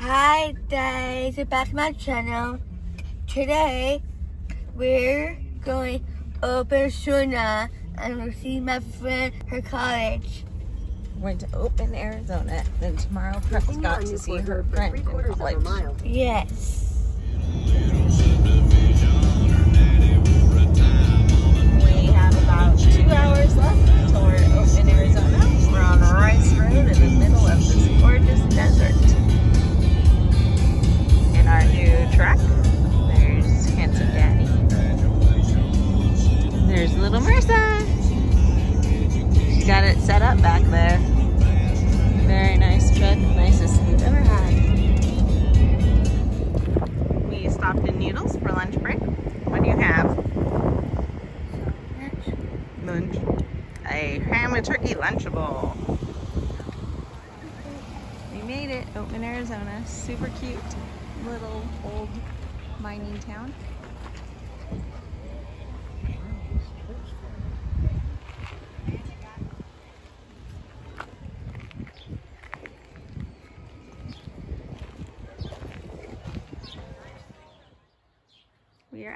Hi guys, you're back to my channel. Today we're going open Shuna and we're seeing my friend her college. Went to Oatman, Arizona. Then tomorrow Prescott to see her friend in college. Yes. We have about two hours left until we're at Oatman, Arizona. We're on a rice road in the middle of this gorgeous desert. Our new truck,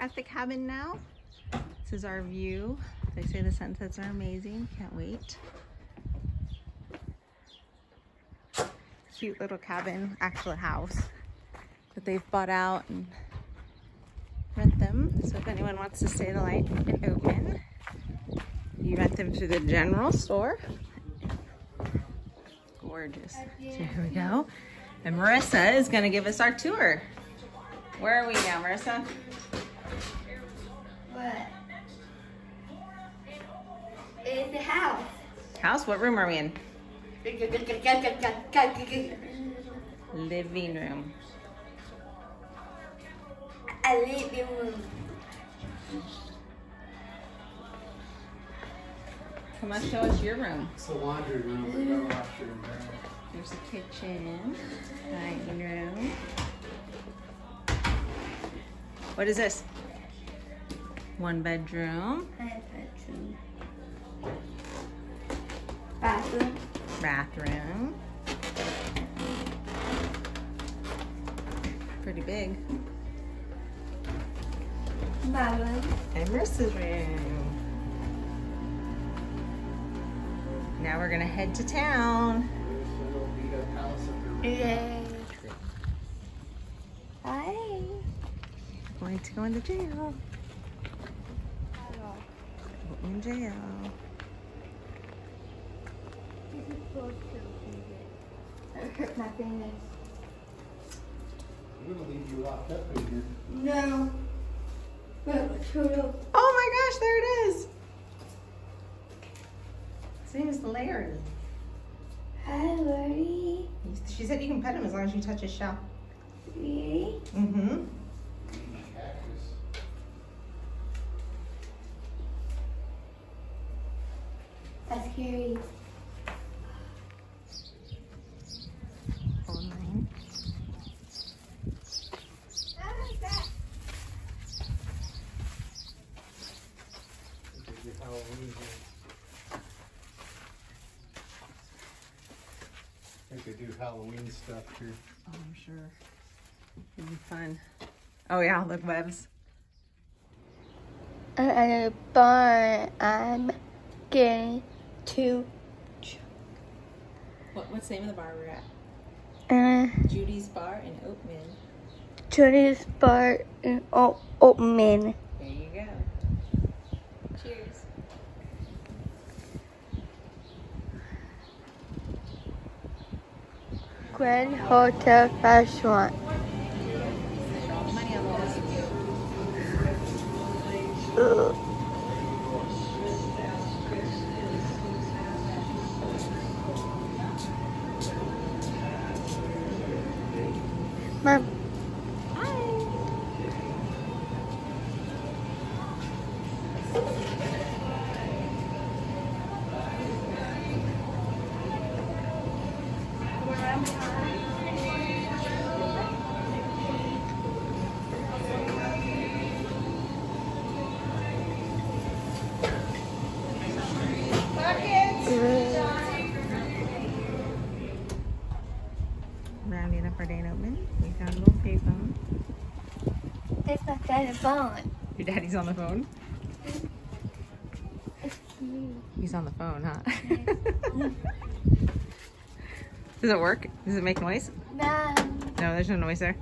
at the cabin now. This is our view. They say the sunsets are amazing. Can't wait. Cute little cabin, actual house that they've bought out and rent them. So if anyone wants to stay the night in Oatman, you rent them through the general store. Gorgeous. So here we go. And Marissa is gonna give us our tour. Where are we now, Marissa? What? It's the house. House? What room are we in? Living room. A living room. Come on, show us your room. It's the laundry room, mm. but no washroom. There's the kitchen, dining room. What is this? One bedroom, Bathroom. Bathroom. bathroom. Pretty big. My room. And Marissa's room. Now we're gonna head to town. There's a little beat up house up there. Yay. Hi. Going to go into jail. Go in jail. I hurt my fingers. I'm gonna leave you locked up in here. No. But true. Oh my gosh, there it is. His name is Larry. Hi, Lori. She said you can pet him as long as you touch his shell. Really? Mm-hmm. Cactus. That's scary. Online. They do Halloween here. I think they do Halloween stuff here. Oh, I'm sure. It'll be fun. Oh yeah, look webs. At a barn, I'm getting to What, what's the name of the bar we're at? uh, Judy's Bar in Oatman. Johnny's bar in o- Oatman. There you go. Cheers. Grand Hotel Restaurant. Ugh. It's my dad's phone. Your daddy's on the phone? It's cute. He's on the phone, huh? Does it work? Does it make noise? No. No, there's no noise there.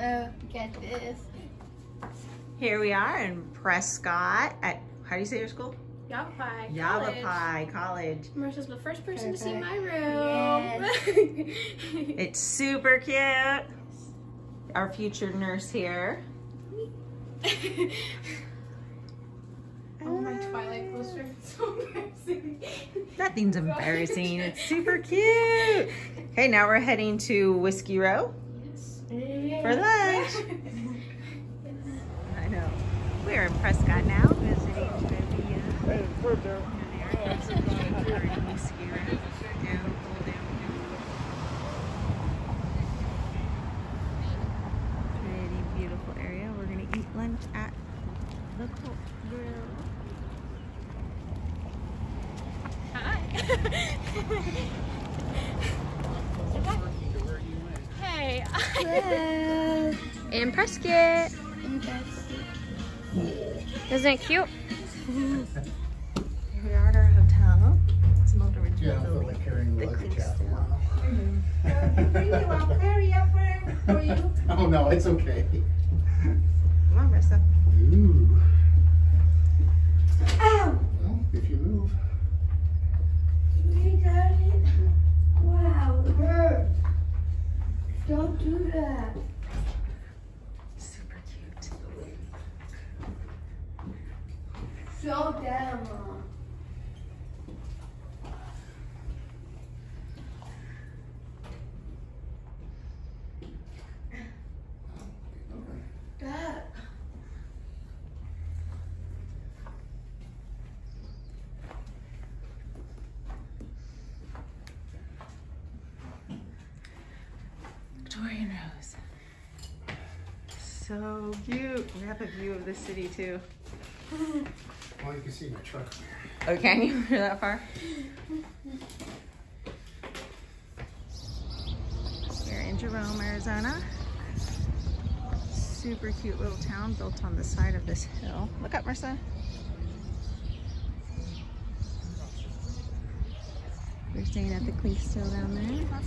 Oh, get this. Here we are in Prescott at, how do you say your school? Yavapai. Yavapai College. Marissa's the first person to see my room. It's super cute. Our future nurse here. oh, my Twilight poster. It's so embarrassing. Nothing's embarrassing. It's super cute. Okay, now we're heading to Whiskey Row for lunch. I know. We're in Prescott now, visiting the uh, area. Whiskey Row. Down, pull down. Pretty beautiful area. We're gonna eat lunch at the Colt Grill. hey. Hello. and Prescott. Isn't it cute? Here we are at our hotel. It's an older Yeah, I original feel building. like carrying the The luggage creek out. still. Oh, no, it's okay. Come on, Marissa. Ooh. Ow! Well, if you move. You got it? Wow, it hurts. Don't do that. Super cute. Slow down, Mom. Dad. Victorian Rose. So cute. We have a view of the city too. Well, you can see my truck. Oh, can you? You're that far? Here in Jerome, Arizona. Super cute little town built on the side of this hill. Look up, Marissa. We're staying at the Clinkscale down there.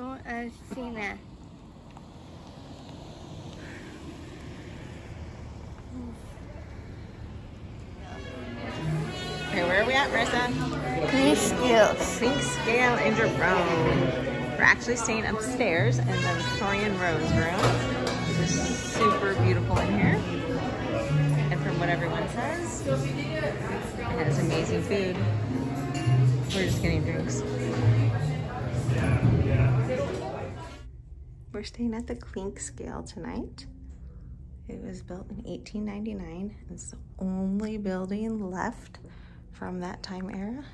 Join us, Cena. Okay, where are we at, Marissa? Please skills. Clinkscale in Jerome. We're actually staying upstairs in the Victorian Rose Room. This is super beautiful in here. And from what everyone says, it has amazing food. We're just getting drinks. We're staying at the Clinkscale tonight. It was built in 1899. It's the only building left from that time era.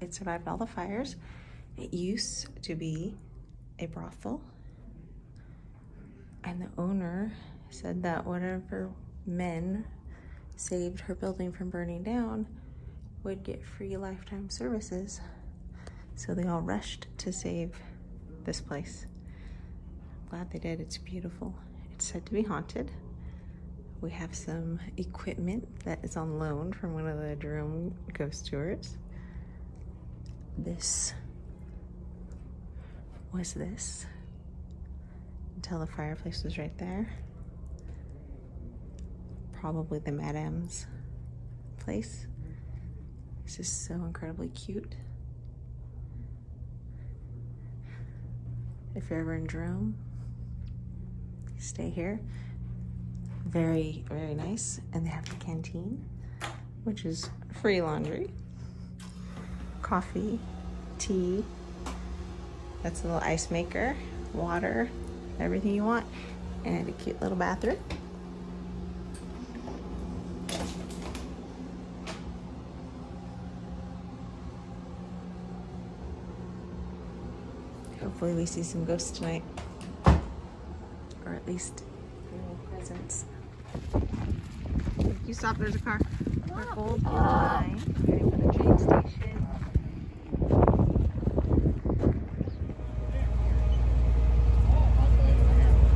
It survived all the fires. It used to be a brothel. And the owner said that whatever men saved her building from burning down would get free lifetime services. So they all rushed to save this place. Glad they did. It's beautiful. It's said to be haunted. We have some equipment that is on loan from one of the Jerome ghost tours. This was this until the fireplace was right there. Probably the Madame's place. This is so incredibly cute. If you're ever in Jerome, stay here. Very, very nice. And they have the canteen, which is free laundry, coffee, tea. That's a little ice maker, water, everything you want, and a cute little bathroom. Hopefully we see some ghosts tonight. Least presents. You stop, there's a car. We're Gold Hill Line. Heading for the train station.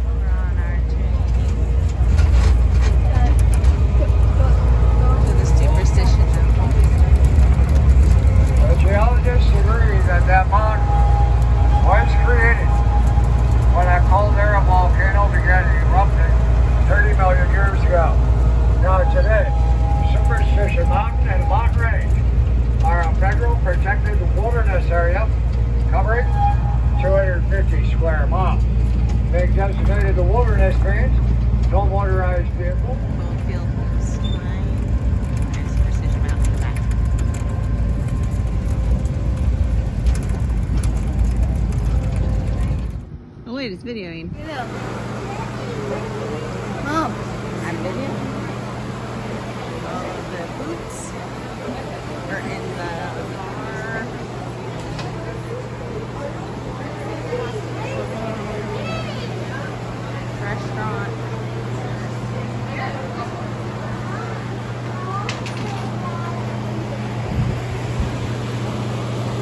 We're on our train to the superstition now. The geologists agree that that mountain was created when a caldera volcano began erupting 30 million years ago. Now today, Superstition Mountain and Mount Range are a federal protected wilderness area covering 250 square miles. Being designated the wilderness means no motorized vehicle Goldfield Coast Line. There's Superstition Mountain in the back. Oh wait, it's videoing. Mom, I'm videoing. All of the boots are in the car. Restaurant.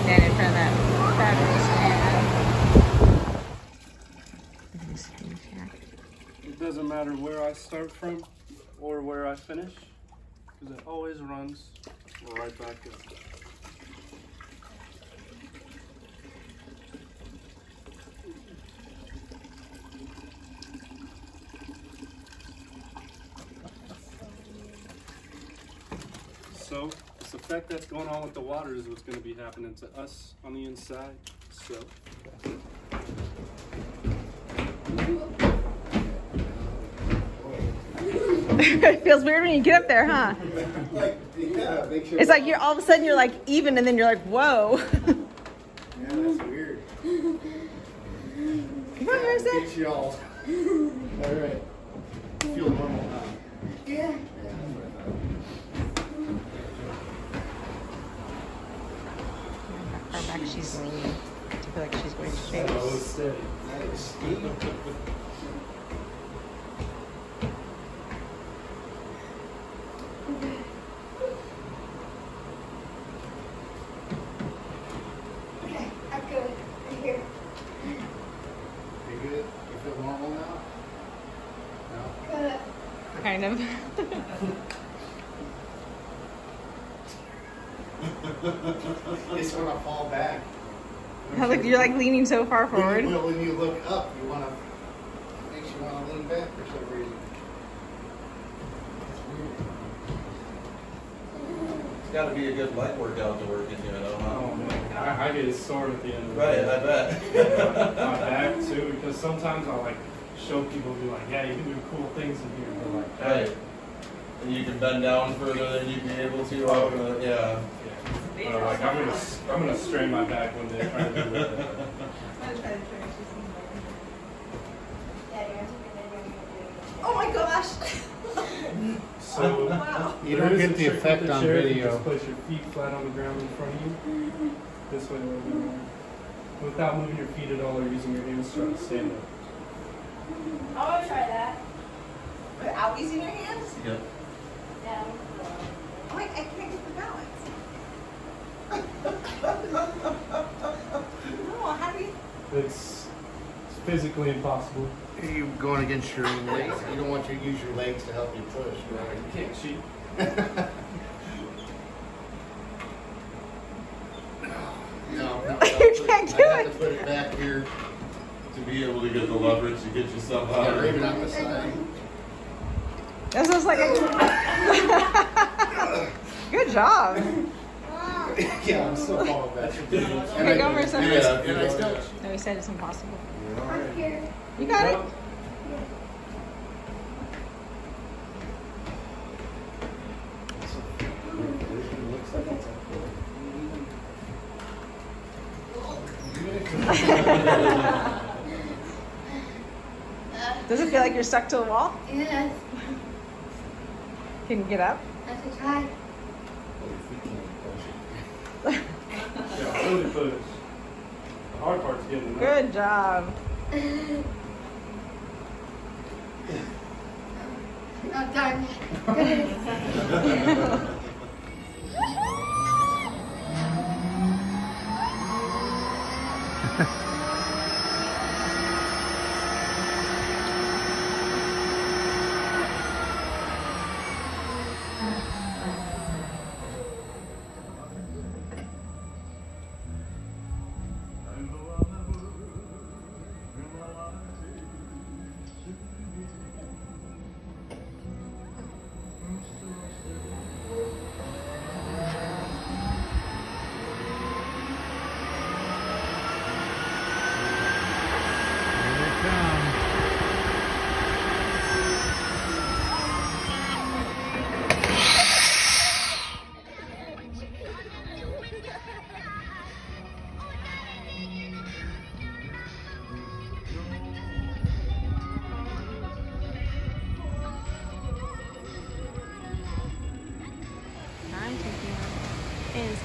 Stand in front of that fabulous man. Look at this huge. It doesn't matter where I start from or where I finish, because it always runs right back up. So, this effect that's going on with the water is what's going to be happening to us on the inside. So, it feels weird when you get up there, huh? Like, yeah, make sure. It's like you're all of a sudden you're like even, and then you're like, whoa. Yeah, that's weird. Come on, Marissa. Get y'all. All right. Feel normal now. yeah. Yeah, I back she's leaning. I feel like she's going to oh, face. steady. That is steep. Okay, I'm good. I'm here. You good? You feel normal now? No? Good. Kind of. Just want to fall back. like you're like leaning so far When forward. you, when you look up, you want to, makes you want to lean back for some reason. That's weird. It's got to be a good leg workout to work into it, I Oh man, I, I get sore at the end of the Right, day. I bet. my back too, because sometimes I'll like show people, be like, yeah, you can do cool things in here, but like, that, Right. And you can bend down further than you'd be able to out in the, yeah. yeah. But like, I'm gonna, s- I'm gonna strain my back one day trying to do that. Oh my gosh. So, You there don't is get a the trick with effect the on chair. You video. Just place your feet flat on the ground in front of you. This way, it'll be more. Without moving your feet at all or using your hands, try to stand up. I want to try that. Without using your hands? Yep. Yeah. Oh, I, I can't get the balance. no, how do you? It's, it's physically impossible. You're going against your legs? You don't want to use your legs to help you push, right? You can't cheat. No, no. You can't do I have it. to put it back here. To be able to get the leverage to get yourself out Yeah, of or it. on the side. That sounds like a. Good job. yeah, I'm still following that. And Hey, I- go for a second. and I- and I still. No, he said it's impossible. I'm here. You got it. Does it feel like you're stuck to the wall? Yes, Can you get up? I should try. Yeah, really. The hard part's getting up. Good job. Oh, darn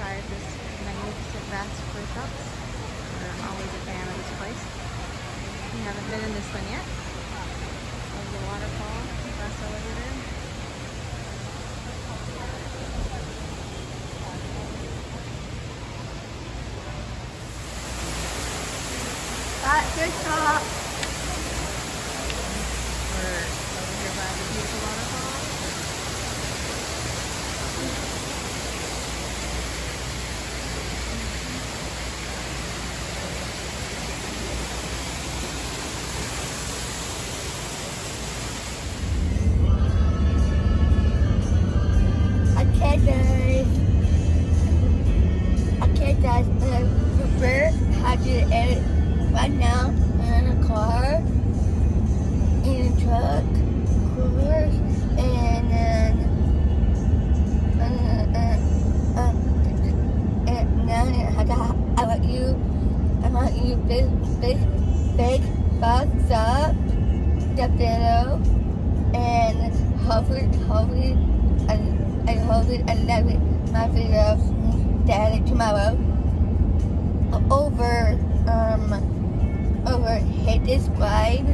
inside this magnificent. I'm always a fan of this place. We haven't been in this one yet. There's the waterfall. That's. I, hope it, I love it, my video, daddy tomorrow, over, um, over, hit subscribe,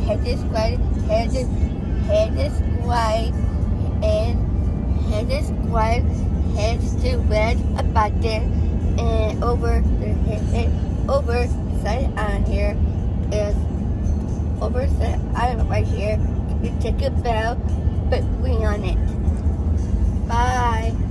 hit subscribe, hit, hit subscribe, and hit subscribe, hit the red button, and over, hit, hit, over, side on here is, over, side on right here, you take a bell, but we on it. Bye.